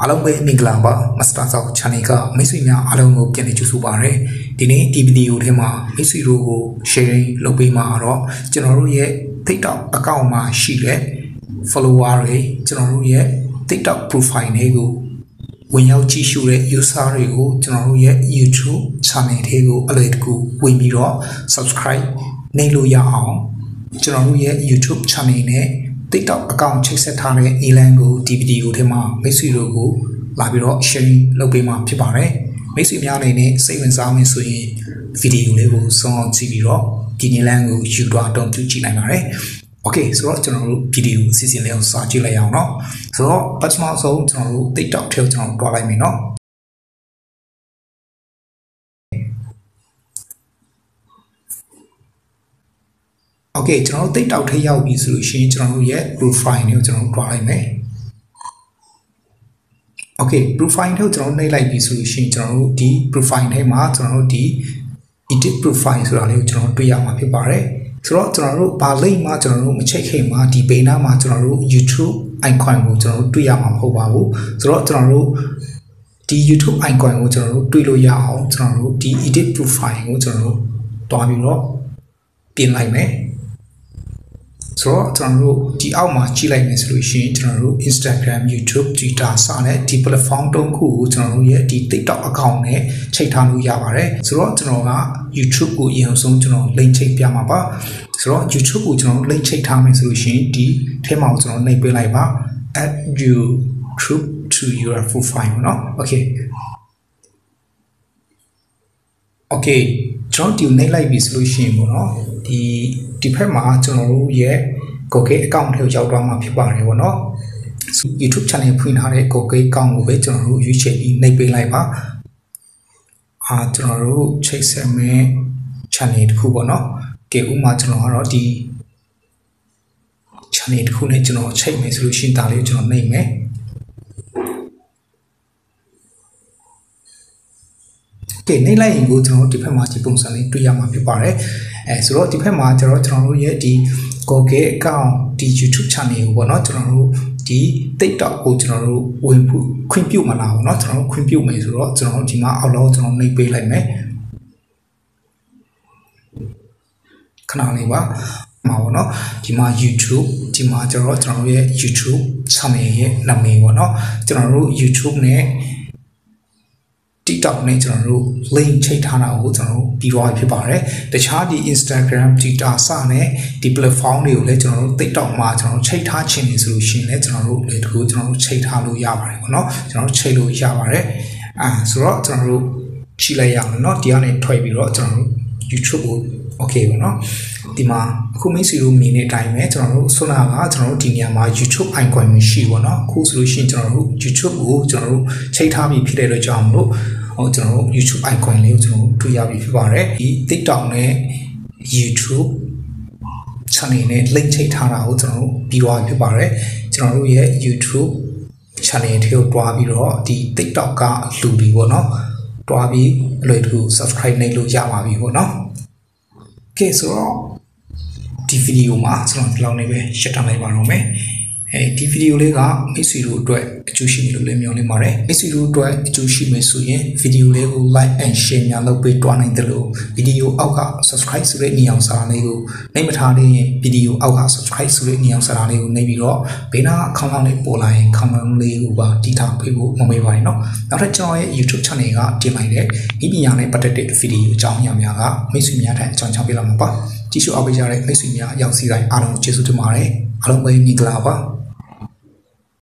အားလုံးပဲမင်္ဂလာပါမစတာဆောက် channel ကမိတ်ဆွေများအားလုံးကိုပြန်လည်ကြိုဆိုပါရစေဒီနေ့ဒီဗီဒီယိုထဲမှာမိတ်ဆွေတို့ကို sharing လုပ်ပေးမှာတော့ကျွန်တော်တို့ရဲ့ TikTok account မှာရှိတဲ့ follower တွေကျွန်တော်တို့ရဲ့ TikTok profile တွေကိုဝင်ရောက်ကြည့်ရှုတဲ့ user တွေကိုကျွန်တော်တို့ရဲ့ YouTube channel ထဲကိုအလွယ်တကူဝင်ပြီးတော့ subscribe နှိပ်လို့ရအောင်ကျွန်တော်တို့ရဲ့ YouTube channel နဲ့ TikTok account ချိတ်ဆက်ထားတဲ့ Elan ကိုဒီဗီဒီယိုထဲမှာမိတ်ဆွေတို့ကိုလာပြီးတော့ sharing လုပ်ပေးမှာဖြစ်ပါတယ်မိတ်ဆွေများအနေနဲ့စိတ်ဝင်စားမယ်ဆိုရင်ဗီဒီယိုလေးကိုဆုံးအောင်ကြည့်ပြီးတော့ဒီ Elan ကိုယူတော့အတုံးပြုကြည့်နိုင်ပါတယ် Okay ဆိုတော့ကျွန်တော်တို့ဗီဒီယိုအစီအစဉ်လေးကိုစကြည့်လိုက်အောင်เนาะဆိုတော့ပထမဆုံးကျွန်တော်တို့ TikTok ထဲကိုကျွန်တော်တွားလိုက်မယ်เนาะ โอเคကျွန်တော်တို့ TikTok ထဲရောက်ပြီဆိုလို့ရှိရင်ကျွန်တော်တို့ရဲ့ profile တွေကိုကျွန်တော်တို့တွားလိုက်မယ်โอเค profile ထဲကိုကျွန်တော်နှိပ်လိုက်ပြီဆိုလို့ရှိရင်ကျွန်တော်တို့ဒီ profile ထဲမှာကျွန်တော်တို့ဒီ edit profile ဆိုတာလေးကိုကျွန်တော်တွေ့ရမှာဖြစ်ပါတယ်ဆိုတော့ကျွန်တော်တို့ဘာလိမ့်မှကျွန်တော်တို့မချိတ်ခင်မှာဒီဘေးနားမှာကျွန်တော်တို့ YouTube icon ကိုကျွန်တော်တို့တွေ့ရမှာမဟုတ်ပါဘူးဆိုတော့ကျွန်တော်တို့ဒီ YouTube icon ကိုကျွန်တော်တို့တွေ့လို့ရအောင်ကျွန်တော်တို့ဒီ edit profile ကိုကျွန်တော်တို့တွားပြီးတော့ပြင်လိုက်မယ် ဆိုတော့ကျွန်တော်တို့ဒီအောက်မှာကြည့်လိုက်မယ်ဆိုလို့ရှိရင်ကျွန်တော်တို့ Instagram YouTube Twitter စတဲ့ဒီ platform တုံးခုကိုကျွန်တော်တို့ရဲ့ဒီ TikTok account နဲ့ချိန်ထားလို့ရပါတယ်ဆိုတော့ကျွန်တော်က YouTube ကိုအရင်ဆုံးကျွန်တော် link ချိန်ပြမှာပါဆိုတော့ YouTube ကိုကျွန်တော်တို့ link ချိန်ထားမယ်ဆိုလို့ရှိရင်ဒီထဲမှာကျွန်တော်နှိပ်ပေးလိုက်ပါ add YouTube to your profile เนาะ okay okay ကျွန်တော်ဒီနှိပ်လိုက်ပြီဆိုလို့ရှိရင်ပေါ့နော်ဒီ ဒီဘက်မှာကျွန်တော်တို့ရဲ့ Google account ထဲကိုရောက်သွားမှာဖြစ်ပါတယ်ပေါ့နော် YouTube channel ဖွင့်ထားတဲ့ Google account ကိုပဲကျွန်တော်တို့ရွေးချယ်ပြီးနှိပ်ပေးလိုက်ပါအာကျွန်တော်တို့ချိတ်ဆက်မဲ့ channel တစ်ခုပေါ့နော်ကဲဥမာကျွန်တော်ကတော့ဒီ channel တစ်ခုနဲ့ကျွန်တော်ချိတ်မယ်ဆိုလို့ရှိရင်ဒါလေးကိုကျွန်တော်နှိပ်မယ် ကဲနှိပ်လိုက်ရင်ကိုကျွန်တော်ဒီဘက်မှာဒီပုံစံလေးတွေ့ရမှာဖြစ်ပါတယ်အဲဆိုတော့ဒီဘက်မှာကျွန်တော်ကျွန်တော်တို့ရဲ့ဒီ Google account ဒီ YouTube channel ကိုပေါ့နော်ကျွန်တော်တို့ဒီ TikTok ကိုကျွန်တော်တို့ဝင်ဖို့ခွင့်ပြုမလားပေါ့နော်ကျွန်တော်တို့ခွင့်ပြုမယ်ဆိုတော့ကျွန်တော်တို့ဒီမှာအောက်လောက်ကျွန်တော်နှိပ်ပေးလိုက်မယ်ခဏလေးပါမှာပေါ့နော်ဒီမှာ YouTube ဒီမှာကျွန်တော်ကျွန်တော်ရဲ့ YouTube channel ရဲ့နာမည်ပေါ့နော်ကျွန်တော်တို့ YouTube နဲ့ TikTok နဲ့ကျွန်တော်တို့ link ချိန်ထားတာကိုကျွန်တော်တို့ပြီးသွားဖြစ်ပါတယ်။တခြားဒီ Instagram, Twitter စတဲ့ဒီ platform တွေကိုလည်းကျွန်တော်တို့ TikTok မှာကျွန်တော်တို့ချိန်ထားခြင်းနေဆိုလို့ရှိရင်လည်းကျွန်တော်တို့လည်းဒီကိုကျွန်တော်တို့ချိန်ထားလို့ရပါတယ်ပေါ့နော်။ကျွန်တော်တို့ချိန်လို့ရပါတယ်။အာဆိုတော့ကျွန်တော်တို့ကြည့်လိုက်ရအောင်နော်ဒီကနေထွက်ပြီးတော့ကျွန်တော်တို့ YouTube ကို okay ပေါ့နော်ဒီမှာအခုမိတ်ဆွေတို့မြင်တဲ့အတိုင်းပဲကျွန်တော်တို့ဆွနာကကျွန်တော်တို့ဒီနေရာမှာ YouTube icon မရှိပေါ့နော်အခုဆိုလို့ရှိရင်ကျွန်တော်တို့ YouTube ကိုကျွန်တော်တို့ချိန်ထားပြီးဖြစ်တဲ့အတွက်ကြောင့်မလို့ ဟိုကျွန်တော်တို့ YouTube icon လေးကိုကျွန်တော်တို့တွေ့ရပြီဖြစ်ပါတယ်ဒီ TikTok နဲ့ YouTube channel နဲ့ link ချိန်ထားတာကိုကျွန်တော်တို့ပြီးသွားပြီဖြစ်ပါတယ်ကျွန်တော်တို့ရဲ့ YouTube channel ထဲကိုတွားပြီးတော့ဒီ TikTok ကလူတွေပေါ့နော်တွားပြီးအလွယ်တကူ subscribe လုပ်လို့ရပါပြီပေါ့နော်ကဲဆိုတော့ဒီဗီဒီယိုမှာကျွန်တော်ဒီလောက်နေပဲရှင်းထားလိုက်ပါတော့မယ် အဲဒီဗီဒီယိုလေးကမိတ်ဆွေတို့အတွက်အကျိုးရှိမယ်လို့လည်းမျှော်လင့်ပါတယ်မိတ်ဆွေတို့အတွက်အကျိုးရှိမယ်ဆိုရင်ဗီဒီယိုလေးကို like and share များလုပ်ပေးတွားနိုင်တယ်လို့ဗီဒီယိုအောက်က subscribe ဆိုတဲ့နေအောင်စာလေးကိုနှိပ်မထားသေးရင်ဗီဒီယိုအောက်က subscribe ဆိုတဲ့နေအောင်စာလေးကိုနှိပ်ပြီးတော့ဘေးနားအခေါင်းလောက်လေးပေါ်လာရင်ခေါင်းလောက်လေးကိုပါတီးထားပေးဖို့မမေ့ပါနဲ့เนาะနောက်ထပ်ကျွန်တော်ရဲ့ YouTube channel ကတင်လိုက်တဲ့ဤပညာနဲ့ပတ်သက်တဲ့ဗီဒီယိုအကြောင်းအရာများကမိတ်ဆွေများထံအကြောင်းချပေးလာမှာပါကြည့်ရှုအားပေးကြတဲ့မိတ်ဆွေများရောက်စီတိုင်းအားလုံးကျေးဇူးတင်ပါတယ်အားလုံးပဲမင်္ဂလာပါ